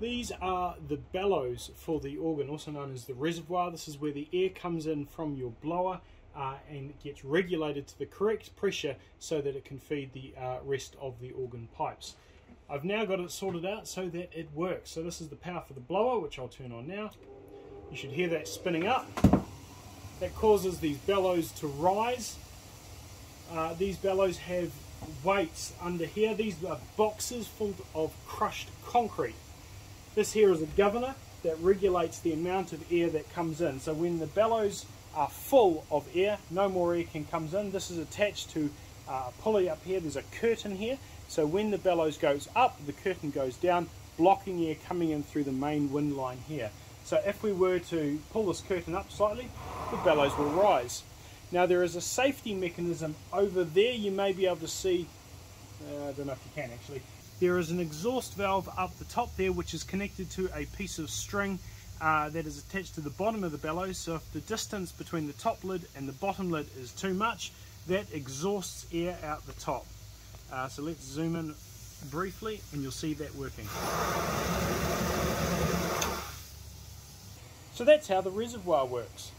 These are the bellows for the organ, also known as the reservoir. This is where the air comes in from your blower uh, and gets regulated to the correct pressure so that it can feed the uh, rest of the organ pipes. I've now got it sorted out so that it works. So this is the power for the blower, which I'll turn on now. You should hear that spinning up. That causes these bellows to rise. Uh, these bellows have weights under here. These are boxes full of crushed concrete. This here is a governor that regulates the amount of air that comes in. So when the bellows are full of air, no more air can comes in. This is attached to a pulley up here. There's a curtain here. So when the bellows goes up, the curtain goes down, blocking air coming in through the main wind line here. So if we were to pull this curtain up slightly, the bellows will rise. Now there is a safety mechanism over there. You may be able to see, uh, I don't know if you can actually, there is an exhaust valve up the top there which is connected to a piece of string uh, that is attached to the bottom of the bellows. So if the distance between the top lid and the bottom lid is too much, that exhausts air out the top. Uh, so let's zoom in briefly and you'll see that working. So that's how the reservoir works.